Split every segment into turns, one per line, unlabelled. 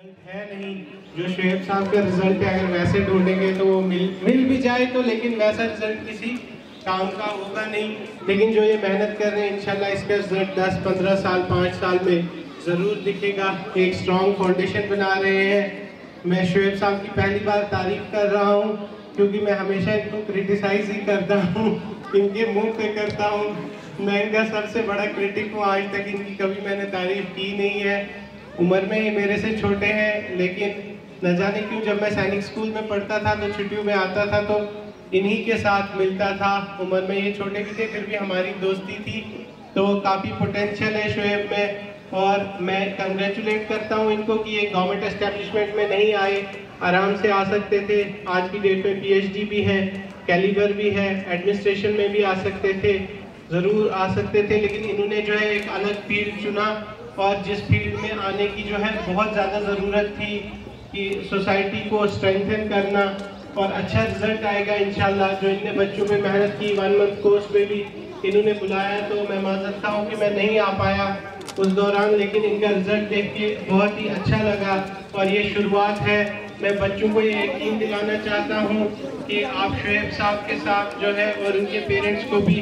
है नहीं, जो शुएब साहब का रिज़ल्ट है अगर वैसे ढूंढेंगे तो वो मिल मिल भी जाए तो लेकिन वैसा रिज़ल्ट किसी काम का होगा नहीं। लेकिन जो ये मेहनत कर रहे हैं, इंशाल्लाह इसका रिज़ल्ट 10 15 साल 5 साल में ज़रूर दिखेगा। एक स्ट्रॉन्ग फाउंडेशन बना रहे हैं। मैं शुएब साहब की पहली बार तारीफ़ कर रहा हूँ, क्योंकि मैं हमेशा इनको क्रिटिसाइज ही करता हूँ, इनके मुँह पे करता हूँ। मैं इनका सबसे बड़ा क्रिटिक हूँ, आज तक इनकी कभी मैंने तारीफ़ की नहीं है। उम्र में ही मेरे से छोटे हैं, लेकिन न जाने क्यों जब मैं सैनिक स्कूल में पढ़ता था तो छुट्टियों में आता था तो इन्हीं के साथ मिलता था। उम्र में ये छोटे भी थे, फिर भी हमारी दोस्ती थी तो काफ़ी पोटेंशियल है शुएब में। और मैं कंग्रेचुलेट करता हूँ इनको कि ये गवर्नमेंट एस्टेब्लिशमेंट में नहीं आए, आराम से आ सकते थे। आज की डेट में पीएचडी भी है कैलिबर भी है एडमिनिस्ट्रेशन में भी आ सकते थे, ज़रूर आ सकते थे, लेकिन इन्होंने जो है एक अलग फ़ील्ड चुना। और जिस फ़ील्ड में आने की जो है बहुत ज़्यादा ज़रूरत थी कि सोसाइटी को स्ट्रेंथन करना और अच्छा रिज़ल्ट आएगा इंशाल्लाह। जो इतने बच्चों में मेहनत की वन मंथ कोर्स में भी इन्होंने बुलाया तो मैं मानता हूँ कि मैं नहीं आ पाया उस दौरान, लेकिन इनका रिज़ल्ट देख के बहुत ही अच्छा लगा और ये शुरुआत है। मैं बच्चों को ये यकीन दिलाना चाहता हूँ कि आप शुएब साहब के साथ जो है और उनके पेरेंट्स को भी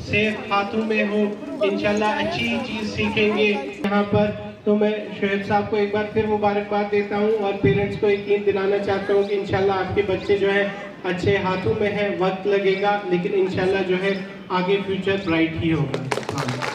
सेफ़ हाथों में हो, इंशाल्लाह अच्छी चीज़ सीखेंगे यहाँ पर। तो मैं शुएब साहब को एक बार फिर मुबारकबाद देता हूँ और पेरेंट्स को यकीन दिलाना चाहता हूँ कि इंशाल्लाह आपके बच्चे जो है, अच्छे हाथों में है, वक्त लगेगा, लेकिन इंशाल्लाह जो है, आगे फ्यूचर ब्राइट ही होगा।